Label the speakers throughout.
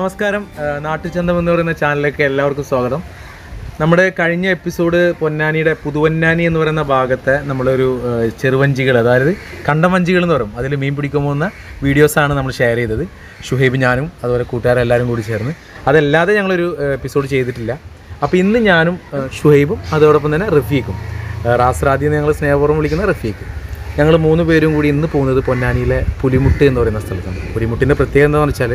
Speaker 1: നമസ്കാരം. നാട്ടുചന്തം എന്ന് പറയുന്ന ചാനലിലേക്ക് എല്ലാവർക്കും സ്വാഗതം. നമ്മുടെ കഴിഞ്ഞ എപ്പിസോഡ് പൊന്നാനിയുടെ പുതുവന്നാനി എന്ന് പറയുന്ന ഭാഗത്തെ നമ്മളൊരു ചെറുവഞ്ചികൾ അതായത് കണ്ടവഞ്ചികൾ എന്ന് പറയും. അതിൽ മീൻ പിടിക്കാൻ പോകുന്ന വീഡിയോസാണ് നമ്മൾ ഷെയർ ചെയ്തത്. ഷുഹൈബ് ഞാനും അതുപോലെ കൂട്ടുകാരെല്ലാവരും കൂടി ചേർന്ന്. അതല്ലാതെ ഞങ്ങളൊരു എപ്പിസോഡ് ചെയ്തിട്ടില്ല. അപ്പോൾ ഇന്ന് ഞാനും ഷുഹൈബും അതോടൊപ്പം തന്നെ റഫീഖും റാസ്രാദി എന്ന് ഞങ്ങൾ സ്നേഹപൂർവം വിളിക്കുന്ന റഫീഖ്. ഞങ്ങൾ മൂന്ന് പേരും കൂടി ഇന്ന് പോകുന്നത് പൊന്നാനിയിലെ പുലിമുട്ട് എന്ന് പറയുന്ന സ്ഥലത്താണ്. പുലിമുട്ടിന്റെ പ്രത്യേകത എന്താണെന്ന് വെച്ചാൽ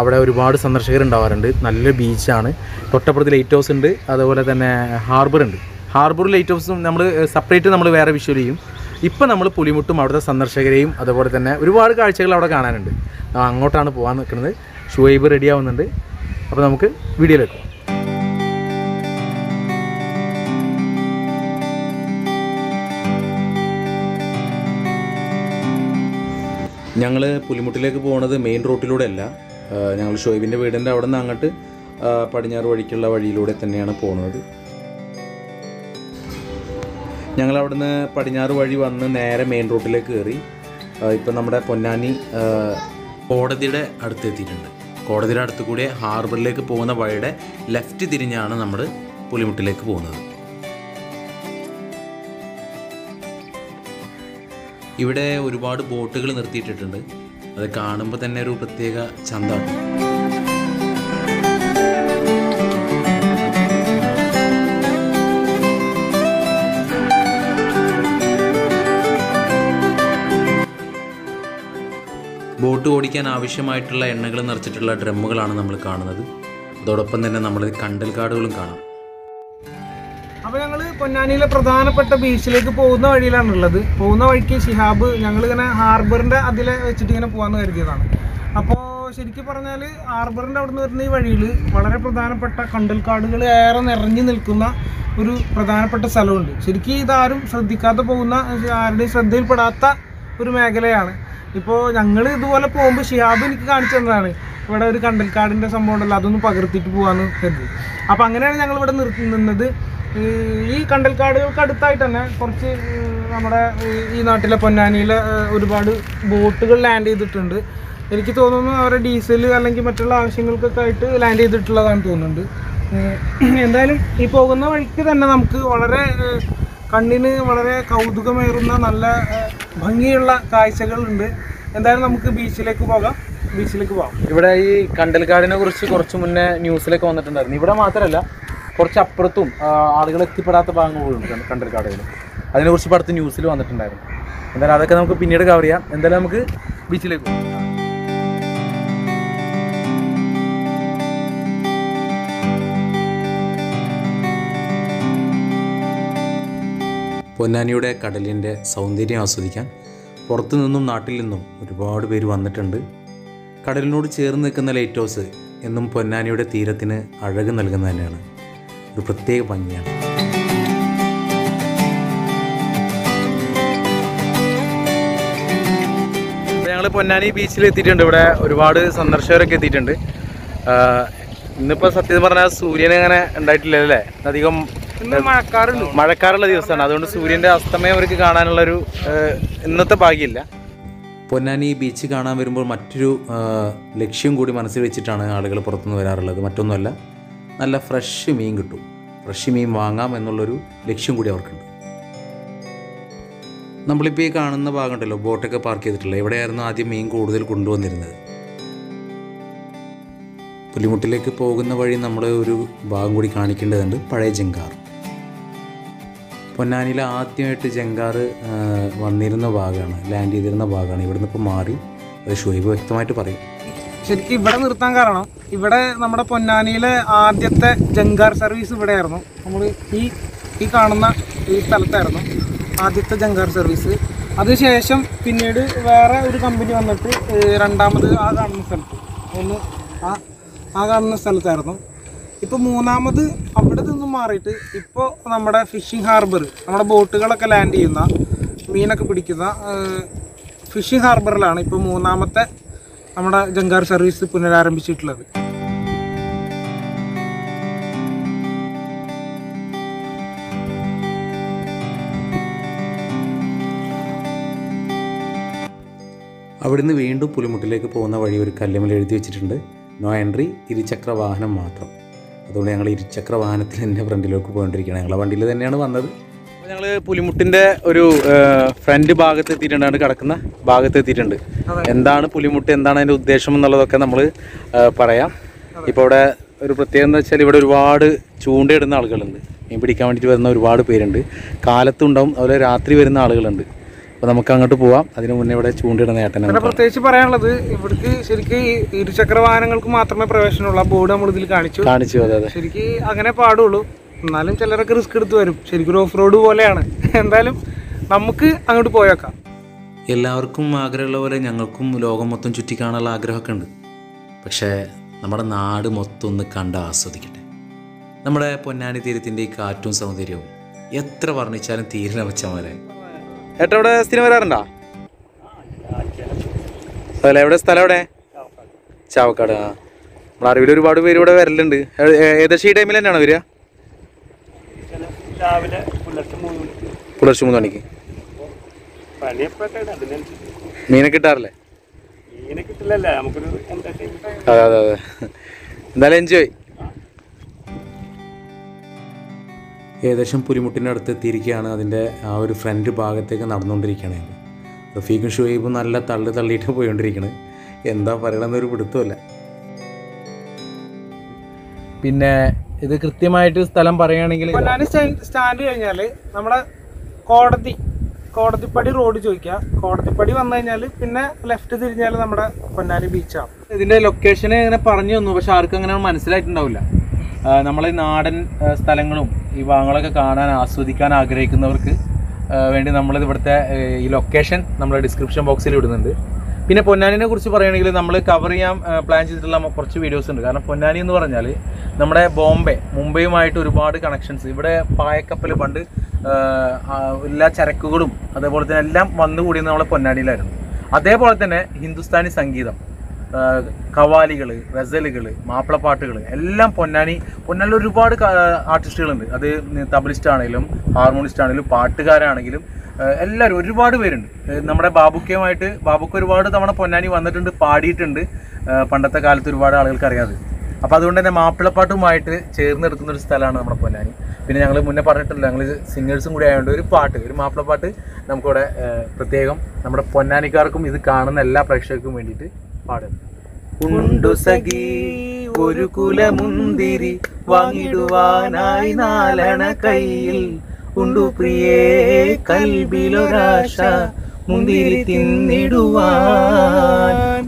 Speaker 1: അവിടെ ഒരുപാട് സന്ദർശകരുണ്ടാവാറുണ്ട് നല്ല ബീച്ചാണ്. തൊട്ടപ്പുറത്ത് ലൈറ്റ് ഹൗസ് ഉണ്ട്. അതുപോലെ തന്നെ ഹാർബർ ഉണ്ട്. ഹാർബർ ലൈറ്റ് ഹൗസും നമ്മൾ സെപ്പറേറ്റ് നമ്മൾ വേറെ വിഷ്വൽ ചെയ്യും. ഇപ്പം നമ്മൾ പുലിമുട്ടും അവിടുത്തെ സന്ദർശകരെയും അതുപോലെ തന്നെ ഒരുപാട് കാഴ്ചകൾ അവിടെ കാണാനുണ്ട്. അങ്ങോട്ടാണ് പോകാൻ നിൽക്കുന്നത്. ഷുവൈബ് റെഡി ആവുന്നുണ്ട്. അപ്പോൾ നമുക്ക് വീഡിയോ പോകാം ഞങ്ങൾ പുലിമുട്ടിലേക്ക് പോകുന്നത് മെയിൻ റോട്ടിലൂടെ അല്ല. ഞങ്ങൾ ഷോയിബിന്റെ വീടിന്റെ അവിടെ നിന്ന് അങ്ങോട്ട് പടിഞ്ഞാറ് വഴിക്കുള്ള വഴിയിലൂടെ തന്നെയാണ് പോകുന്നത് ഞങ്ങൾ അവിടുന്ന് പടിഞ്ഞാറ് വഴി വന്ന് നേരെ മെയിൻ റോഡിലേക്ക് കയറി ഇപ്പം നമ്മുടെ പൊന്നാനി കോടതിയുടെ അടുത്ത് എത്തിയിട്ടുണ്ട് കോടതിയുടെ അടുത്ത് കൂടി ഹാർബറിലേക്ക് പോകുന്ന വഴിയുടെ ലെഫ്റ്റ് തിരിഞ്ഞാണ് നമ്മൾ പുലിമുട്ടിലേക്ക് പോകുന്നത്. ഇവിടെ ഒരുപാട് ബോട്ടുകൾ നിർത്തിയിട്ടിട്ടുണ്ട്. അത് കാണുമ്പോൾ തന്നെ ഒരു പ്രത്യേക ചന്തമാണ്. ബോട്ട് ഓടിക്കാൻ ആവശ്യമായിട്ടുള്ള എണ്ണകൾ നിറച്ചിട്ടുള്ള ഡ്രമ്മുകളാണ് നമ്മൾ കാണുന്നത്. അതോടൊപ്പം തന്നെ നമ്മൾ കണ്ടൽക്കാടുകളും കാണാം.
Speaker 2: പൊന്നാനിയിലെ പ്രധാനപ്പെട്ട ബീച്ചിലേക്ക് പോകുന്ന വഴിയിലാണുള്ളത്. പോകുന്ന വഴിക്ക് ഷിഹാബ് ഞങ്ങൾ ഇങ്ങനെ ഹാർബറിന്റെ അതിലെ വെച്ചിട്ട് ഇങ്ങനെ പോകാന്ന് കരുതിയതാണ്. അപ്പോൾ ശരിക്കും പറഞ്ഞാൽ ഹാർബറിന്റെ അവിടെ നിന്ന് വരുന്ന ഈ വഴിയിൽ വളരെ പ്രധാനപ്പെട്ട കണ്ടൽക്കാടുകൾ ഏറെ നിറഞ്ഞു നിൽക്കുന്ന ഒരു പ്രധാനപ്പെട്ട സ്ഥലമുണ്ട്. ശരിക്കും ഇതാരും ശ്രദ്ധിക്കാതെ പോകുന്ന ആരുടെയും ശ്രദ്ധയിൽപ്പെടാത്ത ഒരു മേഖലയാണ്. ഇപ്പോൾ ഞങ്ങൾ ഇതുപോലെ പോകുമ്പോൾ ഷിഹാബ് എനിക്ക് കാണിച്ചു തന്നതാണ്. ഇവിടെ ഒരു കണ്ടൽക്കാടിന്റെ സംഭവം ഉണ്ടല്ലോ അതൊന്ന് പകർത്തിയിട്ട് പോകാമെന്ന് കരുതി. അപ്പോൾ അങ്ങനെയാണ് ഞങ്ങൾ ഇവിടെ നിന്നത്. ഈ കണ്ടൽക്കാടുകൾക്ക് അടുത്തായിട്ട് തന്നെ കുറച്ച് നമ്മുടെ ഈ- നാട്ടിലെ പൊന്നാനിയിലെ ഒരുപാട് ബോട്ടുകൾ ലാൻഡ് ചെയ്തിട്ടുണ്ട്. എനിക്ക് തോന്നുന്നു അവരെ ഡീസൽ അല്ലെങ്കിൽ മറ്റുള്ള ആവശ്യങ്ങൾക്കൊക്കെ ആയിട്ട് ലാൻഡ് ചെയ്തിട്ടുള്ളതാണ് തോന്നുന്നുണ്ട്. എന്തായാലും ഈ പോകുന്ന വഴിക്ക് തന്നെ നമുക്ക് വളരെ കണ്ണിന് വളരെ കൗതുകമേറുന്ന നല്ല ഭംഗിയുള്ള കാഴ്ചകളുണ്ട്. എന്തായാലും നമുക്ക് ബീച്ചിലേക്ക് പോകാം. ബീച്ചിലേക്ക് പോകാം.
Speaker 1: ഇവിടെ ഈ കണ്ടൽക്കാടിനെ കുറിച്ച് കുറച്ച് മുന്നേ ന്യൂസിലൊക്കെ വന്നിട്ടുണ്ടായിരുന്നു. ഇവിടെ മാത്രമല്ല കുറച്ച് അപ്പുറത്തും ആ, ആളുകൾ എത്തിപ്പെടാത്ത ഭാഗങ്ങളുണ്ട് കണ്ടൽക്കാടുകൾ അതിനെക്കുറിച്ച് ഇപ്പോൾ അടുത്ത് ന്യൂസിൽ വന്നിട്ടുണ്ടായിരുന്നു. എന്തായാലും അതൊക്കെ നമുക്ക് പിന്നീട് കവർ ചെയ്യാം. എന്തായാലും നമുക്ക് ബീച്ചിലേക്ക് പോകാം. പൊന്നാനിയുടെ കടലിന്റെ സൗന്ദര്യം ആസ്വദിക്കാൻ പുറത്തു നിന്നും നാട്ടിൽ നിന്നും ഒരുപാട് പേര് വന്നിട്ടുണ്ട്. കടലിനോട് ചേർന്ന് നിൽക്കുന്ന ലൈറ്റ് ഹൗസ് എന്നും പൊന്നാനിയുടെ തീരത്തിന് അഴക് നൽകുന്ന തന്നെയാണ് ഒരു പ്രത്യേക ഭംഗിയാണ്. ഞങ്ങൾ പൊന്നാനി ബീച്ചിൽ എത്തിയിട്ടുണ്ട്. ഇവിടെ ഒരുപാട് സന്ദർശകരൊക്കെ എത്തിയിട്ടുണ്ട്. ഇന്നിപ്പോൾ സത്യം പറഞ്ഞാൽ സൂര്യൻ അങ്ങനെ ഉണ്ടായിട്ടില്ല അല്ലേ അധികം മഴക്കാറുള്ള ദിവസമാണ്. അതുകൊണ്ട് സൂര്യന്റെ അസ്തമയം അവർക്ക് കാണാനുള്ളൊരു ഇന്നത്തെ ഭാഗ്യമില്ല. പൊന്നാനി ബീച്ച് കാണാൻ വരുമ്പോൾ മറ്റൊരു ലക്ഷ്യം കൂടി മനസ്സിൽ വെച്ചിട്ടാണ് ആളുകൾ പുറത്തുനിന്ന് വരാറുള്ളത്. മറ്റൊന്നുമല്ല. നല്ല ഫ്രഷ് മീൻ കിട്ടും. ഫ്രഷ് മീൻ വാങ്ങാം എന്നുള്ളൊരു ലക്ഷ്യം കൂടി അവർക്കുണ്ട്. നമ്മളിപ്പോൾ ഈ കാണുന്ന ഭാഗമുണ്ടല്ലോ ബോട്ടൊക്കെ പാർക്ക് ചെയ്തിട്ടുള്ളത് എവിടെയായിരുന്നു ആദ്യം മീൻ കൂടുതൽ കൊണ്ടുവന്നിരുന്നത്? പുലിമുട്ടിലേക്ക് പോകുന്ന വഴി നമ്മൾ ഒരു ഭാഗം കൂടി കാണിക്കേണ്ടതുണ്ട് പഴയ ജങ്കാർ. പൊന്നാനിയിൽ ആദ്യമായിട്ട് ജങ്കാർ വന്നിരുന്ന ഭാഗമാണ് ലാൻഡ് ചെയ്തിരുന്ന ഭാഗമാണ്. ഇവിടുന്ന് ഇപ്പോൾ മാറി അത് ഷുഹൈബ് വ്യക്തമായിട്ട് പറയും.
Speaker 2: ശരിക്കും ഇവിടെ നിർത്താൻ കാരണം ഇവിടെ നമ്മുടെ പൊന്നാനിയിലെ ആദ്യത്തെ ജങ്കാർ സർവീസ് ഇവിടെയായിരുന്നു. നമ്മൾ ഈ ഈ കാണുന്ന ഈ സ്ഥലത്തായിരുന്നു ആദ്യത്തെ ജങ്കാർ സർവീസ്. അതിനുശേഷം പിന്നീട് വേറെ ഒരു കമ്പനി വന്നിട്ട് രണ്ടാമത് ആ കാണുന്ന സ്ഥലത്ത്. ഒന്ന് ആ ആ കാണുന്ന സ്ഥലത്തായിരുന്നു. ഇപ്പോൾ മൂന്നാമത് അവിടെ നിന്നും മാറിയിട്ട് ഇപ്പോൾ നമ്മുടെ ഫിഷിംഗ് ഹാർബർ നമ്മുടെ ബോട്ടുകളൊക്കെ ലാൻഡ് ചെയ്യുന്ന മീനൊക്കെ പിടിക്കുന്ന ഫിഷിംഗ് ഹാർബറിലാണ് ഇപ്പോൾ മൂന്നാമത്തെ നമ്മുടെ ജങ്കാർ സർവീസ് പുനരാരംഭിച്ചിട്ടുള്ളത്.
Speaker 1: അവിടുന്ന് വീണ്ടും പുലിമുട്ടിലേക്ക് പോകുന്ന വഴി ഒരു കല്ലുമൽ എഴുതി വെച്ചിട്ടുണ്ട്. നോ എൻട്രി ഇരുചക്ര വാഹനം മാത്രം. അതുകൊണ്ട് ഞങ്ങൾ ഇരുചക്ര വാഹനത്തിൽ തന്നെ ഫ്രണ്ടിലേക്ക് പോയിക്കൊണ്ടിരിക്കുകയാണ്. ഞങ്ങളെ വണ്ടിയിൽ തന്നെയാണ് വന്നത്. ഞങ്ങൾ പുലിമുട്ടിന്റെ ഒരു ഫ്രണ്ട് ഭാഗത്ത് എത്തിയിട്ടുണ്ട് കിടക്കുന്ന ഭാഗത്ത് എത്തിയിട്ടുണ്ട് എന്താണ് പുലിമുട്ട് എന്താണ് അതിന്റെ ഉദ്ദേശം എന്നുള്ളതൊക്കെ നമ്മൾ പറയാം. ഇപ്പോൾ ഇവിടെ ഒരു പ്രത്യേകത എന്ന് വെച്ചാൽ ഇവിടെ ഒരുപാട് ചൂണ്ടയിടുന്ന ആളുകളുണ്ട്. മീൻ പിടിക്കാൻ വേണ്ടിയിട്ട് വരുന്ന ഒരുപാട് പേരുണ്ട്. കാലത്തുണ്ടാവും അതുപോലെ രാത്രി വരുന്ന ആളുകളുണ്ട്. അപ്പോൾ നമുക്ക് അങ്ങോട്ട് പോവാം. അതിന് മുന്നേ ഇവിടെ ചൂണ്ടയിടുന്ന
Speaker 2: ഏട്ടനാണ് പ്രത്യേകിച്ച് പറയാനുള്ളത് ഇവിടേക്ക് ശരിക്കും ഇരുചക്ര വാഹനങ്ങൾക്ക് മാത്രമേ പ്രവേശനമുള്ളൂ. ആ ബോർഡ് നമ്മൾ ഇതിൽ കാണിച്ചു.
Speaker 1: കാണിച്ചു അതെ അതെ.
Speaker 2: ശരിക്ക് അങ്ങനെ പാടുള്ളൂ. എന്നാലും ചിലരൊക്കെ റിസ്ക് എടുത്ത് വരും. ശരിക്കും ഓഫ് റോഡ് പോലെയാണ്. എന്തായാലും നമുക്ക് അങ്ങോട്ട് പോയേക്കാം.
Speaker 1: എല്ലാവർക്കും ആഗ്രഹമുള്ള പോലെ ഞങ്ങൾക്കും ലോകം മൊത്തം ചുറ്റി കാണാനുള്ള ആഗ്രഹമൊക്കെ ഉണ്ട്. പക്ഷേ നമ്മുടെ നാട് മൊത്തം ഒന്ന് കണ്ട് ആസ്വദിക്കട്ടെ. നമ്മുടെ പൊന്നാനി തീരത്തിന്റെ ഈ കാറ്റും സൗന്ദര്യവും എത്ര വർണിച്ചാലും തീരില്ല വെച്ചമാരെ ഏട്ടാ ഇവിടെ സ്ഥിരം വരാറുണ്ടോ? അതല്ല എവിടെ? സ്ഥലം എവിടെ? ചാവക്കാട്. ആ. നമ്മുടെ അറിവിൽ ഒരുപാട് പേര് ഇവിടെ വരലുണ്ട്. ഏകദേശം ഈ ടൈമിൽ തന്നെയാണോ വരിക?
Speaker 3: രാവിലെ പുലർച്ചെ മൂന്ന് മണിക്ക്.
Speaker 1: പുലർച്ചെ മൂന്ന് മണിക്ക്.
Speaker 3: പണിയപ്പോഴൊക്കെ അതിനനുസരിച്ച്.
Speaker 1: മീനെ കിട്ടാറില്ലേ?
Speaker 3: മീനെ കിട്ടില്ലല്ല? നമുക്കൊരു എന്റർടൈൻമെന്റ്
Speaker 1: അതെ അതെ അതെ. എന്തായാലും എൻജോയ് ഏകദേശം പുലിമുട്ടിന്റെ അടുത്ത് എത്തിയിരിക്കുകയാണ് അതിന്റെ ആ ഒരു ഫ്രണ്ട് ഭാഗത്തേക്ക് നടന്നുകൊണ്ടിരിക്കുകയാണ് റഫീഖ് റഫീഖും ഷുഹൈബും നല്ല തള്ളി തള്ളിയിട്ട് പോയിക്കൊണ്ടിരിക്കുന്നത് എന്താ പറയണമെന്നൊരു പിടുത്തമല്ല പിന്നെ ഇത് കൃത്യമായിട്ട് സ്ഥലം പറയുകയാണെങ്കിൽ
Speaker 2: പൊന്നാനി സ്റ്റാൻഡ് കഴിഞ്ഞാൽ നമ്മുടെ കോടതി കോടതിപ്പടി റോഡ് ചോദിക്കുക കോടതിപ്പടി വന്നു കഴിഞ്ഞാൽ പിന്നെ ലെഫ്റ്റ് തിരിഞ്ഞാൽ നമ്മുടെ പൊന്നാനി ബീച്ചാണ്
Speaker 1: ഇതിന്റെ ലൊക്കേഷൻ ഇങ്ങനെ പറഞ്ഞു തന്നു പക്ഷെ ആർക്കും അങ്ങനെ മനസ്സിലായിട്ടുണ്ടാവില്ല. നമ്മളെ നാടൻ സ്ഥലങ്ങളും ഈ ഭാഗങ്ങളൊക്കെ കാണാൻ ആസ്വദിക്കാൻ ആഗ്രഹിക്കുന്നവർക്ക് വേണ്ടി നമ്മളിത് ഇവിടുത്തെ ഈ ലൊക്കേഷൻ നമ്മൾ ഡിസ്ക്രിപ്ഷൻ ബോക്സിൽ ഇടുന്നുണ്ട്. പിന്നെ പൊന്നാനിനെ കുറിച്ച് പറയുകയാണെങ്കിൽ നമ്മൾ കവർ ചെയ്യാൻ പ്ലാൻ ചെയ്തിട്ടുള്ള കുറച്ച് വീഡിയോസ് ഉണ്ട്. കാരണം പൊന്നാനി എന്ന് പറഞ്ഞാൽ നമ്മുടെ ബോംബെ മുംബൈയുമായിട്ട് ഒരുപാട് കണക്ഷൻസ് ഇവിടെ പായക്കപ്പൽ പണ്ട് എല്ലാ ചരക്കുകളും അതേപോലെ തന്നെ എല്ലാം വന്നുകൂടിയത് നമ്മളെ പൊന്നാനിയിലായിരുന്നു. അതേപോലെ തന്നെ ഹിന്ദുസ്ഥാനി സംഗീതം കവാലികൾ ഗസലുകൾ മാപ്പിളപ്പാട്ടുകൾ എല്ലാം പൊന്നാനി പൊന്നാനിൽ ഒരുപാട് ആർട്ടിസ്റ്റുകളുണ്ട് അത് തബലിസ്റ്റ് ആണെങ്കിലും ഹാർമോണിസ്റ്റ് ആണെങ്കിലും പാട്ടുകാരാണെങ്കിലും എല്ലാവരും ഒരുപാട് പേരുണ്ട്. നമ്മുടെ ബാബുക്കയുമായിട്ട് ബാബുക്ക് ഒരുപാട് തവണ പൊന്നാനി വന്നിട്ടുണ്ട് പാടിയിട്ടുണ്ട്. പണ്ടത്തെ കാലത്ത് ഒരുപാട് ആളുകൾക്ക് അറിയാതെ. അപ്പോൾ അതുകൊണ്ട് തന്നെ മാപ്പിളപ്പാട്ടുമായിട്ട് ചേർന്ന് എടുക്കുന്ന ഒരു സ്ഥലമാണ് നമ്മുടെ പൊന്നാനി. പിന്നെ ഞങ്ങൾ മുന്നേ പറഞ്ഞിട്ടില്ല ഞങ്ങൾ സിംഗേഴ്സും കൂടി ആയതുകൊണ്ട് ഒരു പാട്ട് ഒരു മാപ്പിളപ്പാട്ട് നമുക്കിവിടെ പ്രത്യേകം നമ്മുടെ പൊന്നാനിക്കാർക്കും ഇത് കാണുന്ന എല്ലാ പ്രേക്ഷകർക്കും വേണ്ടിയിട്ട് പാടും. ഒരു കുലമുന്തിരി വാങ്ങിടുവാനായി നാലണ കയ്യിൽ ഉണ്ടു പ്രിയേ കൽബിലൊരാശ മുന്തിരി തിന്നിടുവാൻ.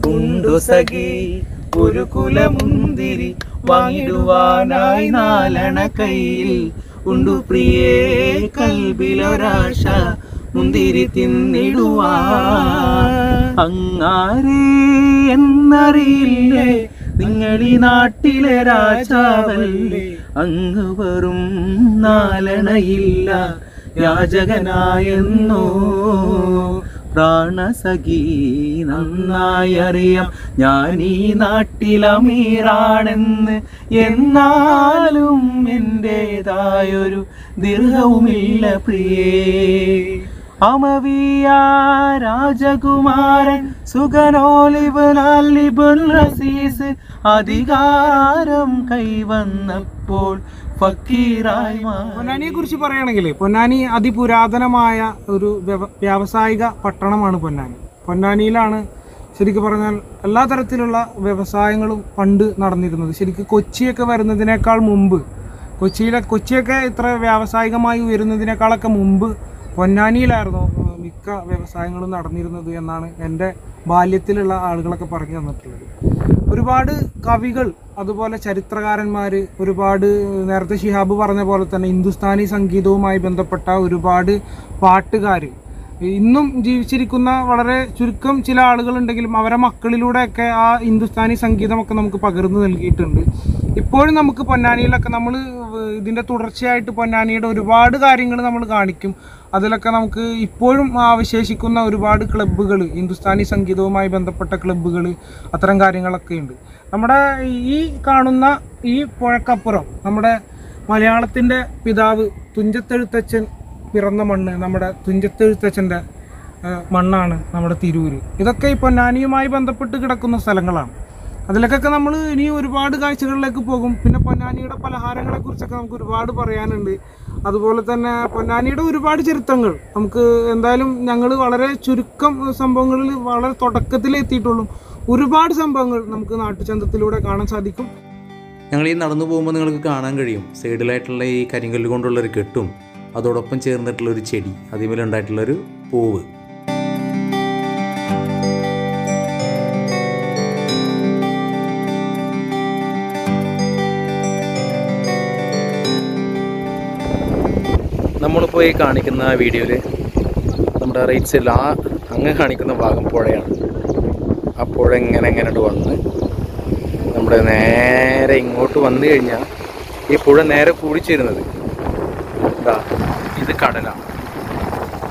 Speaker 1: ഉണ്ടു സഖി ഒരു കുലമുന്തിരി വാങ്ങിടുവാനായി നാലണ കയ്യിൽ. ഉണ്ടു പ്രിയേ കൽബിലൊരാശ മുന്തിരി തിന്നിടുവാൻ. അങ്ങാരേ എന്നറിയില്ലേ നിങ്ങളീ നാട്ടിലെ രാജാവല്ലേ? അങ്ങ് വെറും നാലണയില്ല യാചകനായെന്നോ? പ്രാണസഖി നന്നായി അറിയാം ഞാൻ ഈ നാട്ടിലമീറാണെന്ന് എന്നാലും എന്റെതായൊരു ദീർഘവുമില്ല പ്രിയേ. അമവിയ രാജകുമാരൻ സുഗനോലിബനാൽ ലിബുൽ റസീസ് അധികാരം കൈവന്നപ്പോൾ
Speaker 2: പൊന്നാനിയെ കുറിച്ച് പറയുകയാണെങ്കിൽ പൊന്നാനി അതിപുരാതനമായ ഒരു വ്യവ- വ്യാവസായിക പട്ടണമാണ് പൊന്നാനി. പൊന്നാനിയിലാണ് ശരിക്കും പറഞ്ഞാൽ എല്ലാ തരത്തിലുള്ള വ്യവസായങ്ങളും പണ്ട് നടന്നിരുന്നത്. ശരിക്കും കൊച്ചിയൊക്കെ വരുന്നതിനേക്കാൾ മുമ്പ് കൊച്ചിയിലെ കൊച്ചിയൊക്കെ ഇത്ര വ്യാവസായികമായി ഉയരുന്നതിനേക്കാളൊക്കെ മുമ്പ് പൊന്നാനിയിലായിരുന്നു? മിക്ക വ്യവസായങ്ങളും നടന്നിരുന്നത് എന്നാണ് എന്റെ ബാല്യത്തിലുള്ള ആളുകളൊക്കെ പറഞ്ഞു തന്നിട്ടുള്ളത്. ഒരുപാട് കവികൾ അതുപോലെ ചരിത്രകാരന്മാർ ഒരുപാട് നേരത്തെ ഷിഹാബ് പറഞ്ഞ പോലെ തന്നെ ഹിന്ദുസ്ഥാനി സംഗീതവുമായി ബന്ധപ്പെട്ട ഒരുപാട് പാട്ടുകാർ ഇന്നും ജീവിച്ചിരിക്കുന്ന വളരെ ചുരുക്കം ചില ആളുകളുണ്ടെങ്കിലും അവരെ മക്കളിലൂടെയൊക്കെ ആ ഹിന്ദുസ്ഥാനി സംഗീതമൊക്കെ നമുക്ക് പകർന്നു നൽകിയിട്ടുണ്ട്. ഇപ്പോഴും നമുക്ക് പൊന്നാനിയിലൊക്കെ നമ്മൾ ഇതിന്റെ തുടർച്ചയായിട്ട് പൊന്നാനിയുടെ ഒരുപാട് കാര്യങ്ങൾ നമ്മൾ കാണിക്കും. അതിലൊക്കെ നമുക്ക് ഇപ്പോഴും അവശേഷിക്കുന്ന ഒരുപാട് ക്ലബ്ബുകൾ ഹിന്ദുസ്ഥാനി സംഗീതവുമായി ബന്ധപ്പെട്ട ക്ലബ്ബുകൾ അത്തരം കാര്യങ്ങളൊക്കെ ഉണ്ട്. നമ്മുടെ ഈ കാണുന്ന ഈ പുഴക്കപ്പുറം നമ്മുടെ മലയാളത്തിന്റെ പിതാവ് തുഞ്ചത്തെഴുത്തച്ഛൻ പിറന്ന മണ്ണ് നമ്മുടെ തുഞ്ചത്തെഴുത്തച്ഛന്റെ മണ്ണാണ് നമ്മുടെ തിരൂര്. ഇതൊക്കെ ഈ പൊന്നാനിയുമായി ബന്ധപ്പെട്ട് കിടക്കുന്ന സ്ഥലങ്ങളാണ്. അതിലേക്കൊക്കെ നമ്മൾ ഇനി ഒരുപാട് കാഴ്ചകളിലേക്ക് പോകും. പിന്നെ പൊന്നാനിയുടെ പലഹാരങ്ങളെ കുറിച്ചൊക്കെ നമുക്ക് ഒരുപാട് പറയാനുണ്ട്. അതുപോലെ തന്നെ പൊന്നാനിയുടെ ഒരുപാട് ചരിത്രങ്ങൾ. നമുക്ക് എന്തായാലും ഞങ്ങൾ വളരെ ചുരുക്കം സംഭവങ്ങളിൽ വളരെ തുടക്കത്തിൽ എത്തിയിട്ടുള്ളൂ. ഒരുപാട് സംഭവങ്ങൾ നമുക്ക് നാട്ടുചന്തത്തിലൂടെ കാണാൻ സാധിക്കും.
Speaker 1: ഞങ്ങൾ ഈ നടന്നു പോകുമ്പോൾ നിങ്ങൾക്ക് കാണാൻ കഴിയും. സൈഡിലായിട്ടുള്ള ഈ കരിങ്കല്ല് കൊണ്ടുള്ള ഒരു കെട്ടും അതോടൊപ്പം ചേർന്നിട്ടുള്ള ഒരു ചെടി അതിമേലുണ്ടായിട്ടുള്ളൊരു പൂവ്. നമ്മളിപ്പോൾ ഈ കാണിക്കുന്ന വീഡിയോയിൽ നമ്മുടെ റൈറ്റ് സൈഡിൽ ആ അങ്ങ് കാണിക്കുന്ന ഭാഗം പുഴയാണ്. ആ പുഴ ഇങ്ങനെ ഇങ്ങനെ വന്ന് നമ്മുടെ നേരെ ഇങ്ങോട്ട് വന്നു കഴിഞ്ഞാൽ ഈ പുഴ നേരെ കൂടിച്ചേരുന്നത്. എന്താ ഇത് കടലാണ്.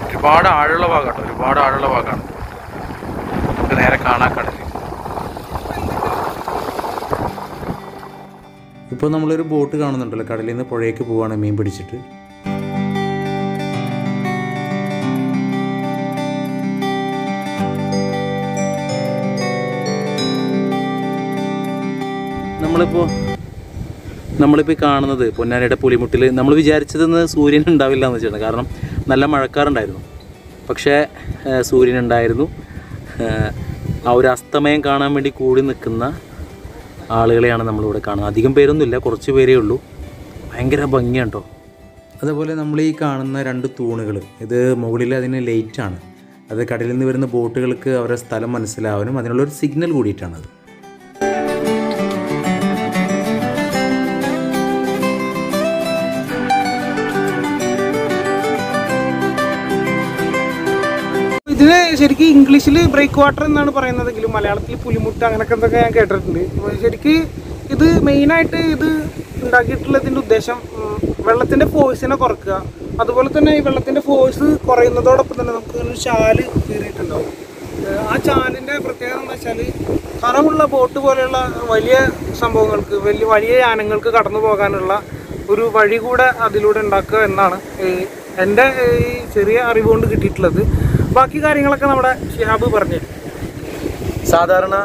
Speaker 1: ഒരുപാട് ആഴമുള്ള ഭാഗമാണ് ഒരുപാട് ആഴമുള്ള ഭാഗമാണ് നമുക്ക് നേരെ കാണാൻ കടൽ ഇപ്പോൾ നമ്മളൊരു ബോട്ട് കാണുന്നുണ്ടല്ലോ കടലിൽ നിന്ന് പുഴയ്ക്ക് പോവാണ് മീൻ പിടിച്ചിട്ട്. നമ്മളിപ്പോൾ ഈ കാണുന്നത് പൊന്നാനിയുടെ പുലിമുട്ടിൽ നമ്മൾ വിചാരിച്ചതെന്ന് സൂര്യൻ ഉണ്ടാവില്ല എന്ന് വെച്ചിട്ടുണ്ട് കാരണം നല്ല മഴക്കാറുണ്ടായിരുന്നു. പക്ഷേ സൂര്യൻ ഉണ്ടായിരുന്നു. ആ ഒരു അസ്തമയം കാണാൻ വേണ്ടി കൂടി നിൽക്കുന്ന ആളുകളെയാണ് നമ്മളിവിടെ കാണുന്നത്. അധികം പേരൊന്നുമില്ല കുറച്ച് പേരേ ഉള്ളൂ. ഭയങ്കര ഭംഗിയാണ് കേട്ടോ അതുപോലെ നമ്മൾ ഈ കാണുന്ന രണ്ട് തൂണുകൾ ഇത് മുകളിൽ അതിന് ലൈറ്റാണ്. അത് കടലിൽ നിന്ന് വരുന്ന ബോട്ടുകൾക്ക് അവരുടെ സ്ഥലം മനസ്സിലാവാനും അതിനുള്ളൊരു സിഗ്നൽ കൂടിയിട്ടാണത്.
Speaker 2: ശരിക്കും ഇംഗ്ലീഷിൽ ബ്രേക്ക് വാട്ടർ എന്നാണ് പറയുന്നതെങ്കിലും മലയാളത്തിൽ പുലിമുട്ട് അങ്ങനെയൊക്കെ എന്തൊക്കെ ഞാൻ കേട്ടിട്ടുണ്ട്. ശരിക്ക് ഇത് മെയിനായിട്ട് ഇത് ഉണ്ടാക്കിയിട്ടുള്ളതിന്റെ ഉദ്ദേശം വെള്ളത്തിന്റെ ഫോഴ്സിനെ കുറക്കുക. അതുപോലെ തന്നെ ഈ വെള്ളത്തിന്റെ ഫോഴ്സ് കുറയുന്നതോടൊപ്പം തന്നെ നമുക്ക് ഒരു ചാൽ കീറിയിട്ടുണ്ടാവും. ആ ചാലിന്റെ പ്രത്യേകത എന്താ വെച്ചാൽ കനമുള്ള ബോട്ട് പോലെയുള്ള വലിയ സംഭവങ്ങൾക്ക് വലിയ വലിയ യാനങ്ങൾക്ക് കടന്നു പോകാനുള്ള ഒരു വഴി കൂടെ അതിലൂടെ ഉണ്ടാക്കുക എന്നാണ് എന്റെ ഈ ചെറിയ അറിവ് കൊണ്ട് കിട്ടിയിട്ടുള്ളത്. ബാക്കി കാര്യങ്ങളൊക്കെ നമ്മുടെ ഷിഹാബ് പറഞ്ഞു.
Speaker 1: സാധാരണ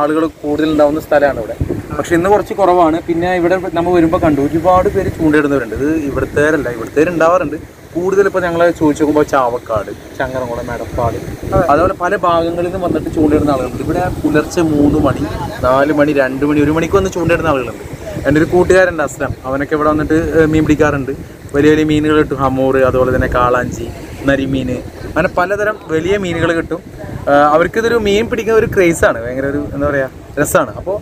Speaker 1: ആളുകൾ കൂടുതൽ ഉണ്ടാവുന്ന സ്ഥലമാണ് ഇവിടെ. പക്ഷെ ഇന്ന് കുറച്ച് കുറവാണ്. പിന്നെ ഇവിടെ നമ്മൾ വരുമ്പോൾ കണ്ടു ഒരുപാട് പേര് ചൂണ്ടയിടുന്നവരുണ്ട്. ഇത് ഇവിടുത്തേരല്ല ഇവിടുത്തേര് ഉണ്ടാവാറുണ്ട് കൂടുതൽ ഇപ്പോൾ ഞങ്ങൾ ചോദിച്ചു നോക്കുമ്പോൾ ചാവക്കാട് ചങ്ങരംകുളം എടപ്പാട് അതുപോലെ പല ഭാഗങ്ങളിൽ നിന്ന് വന്നിട്ട് ചൂണ്ടയിടുന്ന ആളുകളുണ്ട്. ഇവിടെ പുലർച്ചെ മൂന്ന് മണി നാല് മണി രണ്ട് മണി ഒരു മണിക്ക് വന്ന് ചൂണ്ടയിടുന്ന ആളുകളുണ്ട്. എന്റെ ഒരു കൂട്ടുകാരുണ്ട് അസ്ലം. അവനൊക്കെ ഇവിടെ വന്നിട്ട് മീൻ പിടിക്കാറുണ്ട്. വലിയ വലിയ മീനുകൾ കിട്ടും. ഹമൂർ അതുപോലെ തന്നെ കാളാഞ്ചി നരിമീൻ അങ്ങനെ പലതരം വലിയ മീനുകൾ കിട്ടും. അവർക്കിതൊരു മീൻ പിടിക്കുന്ന ഒരു ക്രേസാണ്. ഭയങ്കര ഒരു എന്താ പറയുക രസമാണ് അപ്പോൾ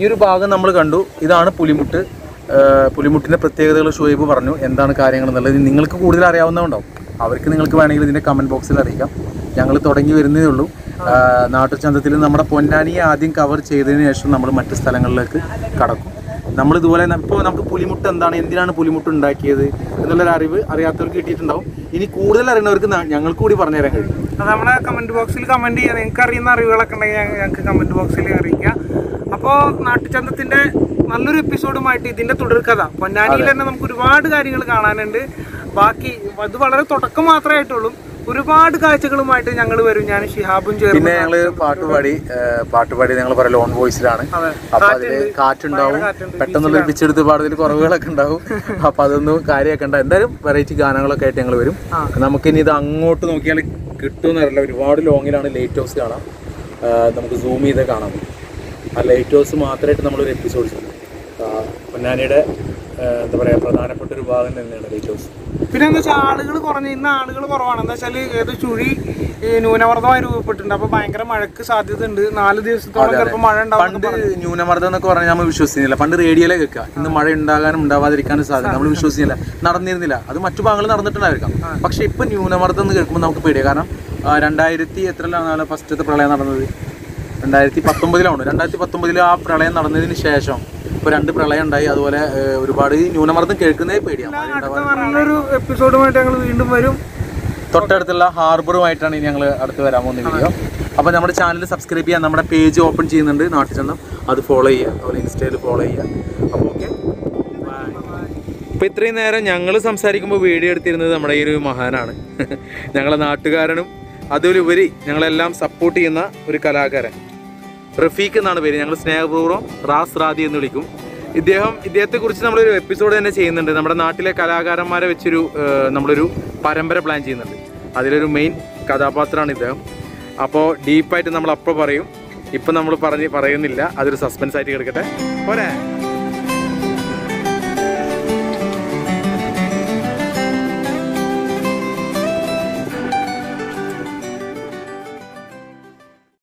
Speaker 1: ഈ ഒരു ഭാഗം നമ്മൾ കണ്ടു. ഇതാണ് പുലിമുട്ട്. പുലിമുട്ടിന്റെ പ്രത്യേകതകൾ ഷുഹൈബ് പറഞ്ഞു. എന്താണ് കാര്യങ്ങൾ എന്നുള്ളത് നിങ്ങൾക്ക് കൂടുതൽ അറിയാവുന്നതുണ്ടാവും. അവർക്ക് നിങ്ങൾക്ക് വേണമെങ്കിൽ ഇതിന്റെ കമന്റ് ബോക്സിൽ അറിയിക്കാം. ഞങ്ങൾ തുടങ്ങി വരുന്നതേ ഉള്ളൂ. നാട്ടുചന്തത്തിൽ നമ്മുടെ പൊന്നാനിയെ ആദ്യം കവർ ചെയ്തതിന് ശേഷം നമ്മൾ മറ്റ് സ്ഥലങ്ങളിലേക്ക് കടക്കും. നമ്മൾ ഇതുപോലെ ഇപ്പോൾ നമുക്ക് പുലിമുട്ട് എന്താണ്? എന്തിനാണ് പുലിമുട്ട് ഉണ്ടാക്കിയത്? എന്നുള്ളൊരു അറിവ് അറിയാത്തവർക്ക് കിട്ടിയിട്ടുണ്ടാവും. ഇനി കൂടുതൽ അറിയുന്നവർക്ക് ഞങ്ങൾക്ക് കൂടി പറഞ്ഞു തരാൻ കഴിയും.
Speaker 2: അത് നമ്മുടെ കമന്റ് ബോക്സിൽ കമന്റ് ചെയ്യാം. നിങ്ങൾക്ക് അറിയുന്ന അറിവുകളൊക്കെ ഉണ്ടെങ്കിൽ ഞങ്ങൾക്ക് കമന്റ് ബോക്സിൽ അറിയിക്കാം. അപ്പോൾ നാട്ടുചന്തത്തിന്റെ നല്ലൊരു എപ്പിസോഡുമായിട്ട് ഇതിന്റെ തുടർക്കഥ പൊന്നാനിയിൽ തന്നെ നമുക്ക് ഒരുപാട് കാര്യങ്ങൾ കാണാനുണ്ട്. ബാക്കി അത് വളരെ തുടക്കം മാത്രമേ ആയിട്ടുള്ളൂ. ഒരുപാട് കാഴ്ചകളുമായിട്ട് ഞങ്ങൾ വരും. ഞാൻ ഷിഹാബും ചേർന്ന്
Speaker 1: പിന്നെ ഞങ്ങൾ പാട്ടുപാടി പാട്ടുപാടി ഞങ്ങൾ പറയാം ലോൺ വോയിസിലാണ്. അപ്പൊ അതിൽ കാറ്റുണ്ടാവും. പെട്ടെന്നുള്ള പിച്ചെടുത്ത് പാടുന്നതിൽ കുറവുകളൊക്കെ ഉണ്ടാവും. അപ്പൊ അതൊന്നും കാര്യമൊക്കെ ഉണ്ടാവും. എന്തായാലും വെറൈറ്റി ഗാനങ്ങളൊക്കെ ആയിട്ട് ഞങ്ങൾ വരും.
Speaker 2: നമുക്ക്
Speaker 1: ഇനി ഇത് അങ്ങോട്ട് നോക്കിയാൽ കിട്ടുമെന്നറിയില്ല ഒരുപാട് ലോങ്ങിലാണ് ലൈറ്റ് ഹൗസ് കാണാം. നമുക്ക് സൂം ചെയ്ത് കാണാം ആ ലൈറ്റ് ഹൗസ് മാത്രമായിട്ട് നമ്മളൊരു എപ്പിസോഡ് ചെയ്തു പൊന്നാനിയുടെ എന്താ പറയാ പ്രധാനപ്പെട്ട ഒരു ഭാഗം തന്നെയാണ് ലൈറ്റ് ഹൗസ്.
Speaker 2: പിന്നെ എന്താ വെച്ചാൽ ആളുകൾ കുറഞ്ഞ ഇന്ന് ആളുകൾ കുറവാണ്. എന്താ വെച്ചാൽ ഏത് ചുഴി ന്യൂനമർദ്ദമായി രൂപപ്പെട്ടിട്ടുണ്ട്. അപ്പൊ ഭയങ്കര മഴക്ക് സാധ്യത ഉണ്ട് നാല് ദിവസത്തോളം ചിലപ്പോൾ മഴ ഉണ്ടാവും
Speaker 1: പണ്ട് ന്യൂനമർദ്ദം എന്നൊക്കെ പറഞ്ഞാൽ നമ്മൾ വിശ്വസിക്കുന്നില്ല. പണ്ട് റേഡിയോയിലെ കേൾക്കുക ഇന്ന് മഴ ഉണ്ടാകാനും ഉണ്ടാവാതിരിക്കാനും സാധ്യത. നമ്മൾ വിശ്വസിക്കുന്നില്ല. നടന്നിരുന്നില്ല. അത് മറ്റു ഭാഗങ്ങളിൽ നടന്നിട്ടുണ്ടായിരിക്കാം. പക്ഷെ ഇപ്പൊ ന്യൂനമർദ്ദം എന്ന് കേൾക്കുമ്പോൾ നമുക്ക് പേടിയാണ് കാരണം രണ്ടായിരത്തി എത്രയിലാണ് ഫസ്റ്റത്തെ പ്രളയം നടന്നത്? രണ്ടായിരത്തി പത്തൊമ്പതിലാണ്? രണ്ടായിരത്തി പത്തൊമ്പതിൽ ആ പ്രളയം നടന്നതിന് ശേഷം ഇപ്പൊ രണ്ട് പ്രളയം ഉണ്ടായി. അതുപോലെ ഒരുപാട് ന്യൂനമർദ്ദം കേൾക്കുന്നേ പേടിയാണ്
Speaker 2: നല്ലൊരു എപ്പിസോഡുമായിട്ട് ഞങ്ങൾ വീണ്ടും വരും.
Speaker 1: തൊട്ടടുത്തുള്ള ഹാർബറുമായിട്ടാണ് ഇനി ഞങ്ങൾ അടുത്ത് വരാൻ പോകുന്ന വീഡിയോ അപ്പോൾ നമ്മുടെ ചാനൽ സബ്സ്ക്രൈബ് ചെയ്യാൻ നമ്മുടെ പേജ് ഓപ്പൺ ചെയ്യുന്നുണ്ട് നാട്ടിൽ ചെന്നും. അത് ഫോളോ ചെയ്യുക. അതുപോലെ ഇൻസ്റ്റയിൽ ഫോളോ ചെയ്യുക. അപ്പോൾ ഓക്കെ ഇപ്പോൾ ഇത്രയും നേരം ഞങ്ങൾ സംസാരിക്കുമ്പോൾ വീഡിയോ എടുത്തിരുന്നത് നമ്മുടെ ഈ ഒരു മഹാനാണ്. ഞങ്ങളെ നാട്ടുകാരനും അതിലുപരി ഞങ്ങളെല്ലാം സപ്പോർട്ട് ചെയ്യുന്ന ഒരു കലാകാരൻ. റഫീഖ് എന്നാണ് പേര്. ഞങ്ങൾ സ്നേഹപൂർവം റാസ് റാദി എന്ന് വിളിക്കും. ഇദ്ദേഹം ഇദ്ദേഹത്തെക്കുറിച്ച് നമ്മളൊരു എപ്പിസോഡ് തന്നെ ചെയ്യുന്നുണ്ട്. നമ്മുടെ നാട്ടിലെ കലാകാരന്മാരെ വെച്ചൊരു നമ്മളൊരു പരമ്പര പ്ലാൻ ചെയ്യുന്നുണ്ട്. അതിലൊരു മെയിൻ കഥാപാത്രമാണ് ഇദ്ദേഹം. അപ്പോൾ ഡീപ്പായിട്ട് നമ്മൾ അപ്പോൾ പറയും. ഇപ്പം നമ്മൾ പറഞ്ഞ് പറയുന്നില്ല. അതൊരു സസ്പെൻസ് ആയിട്ട് കിടക്കട്ടെ. പോരെ?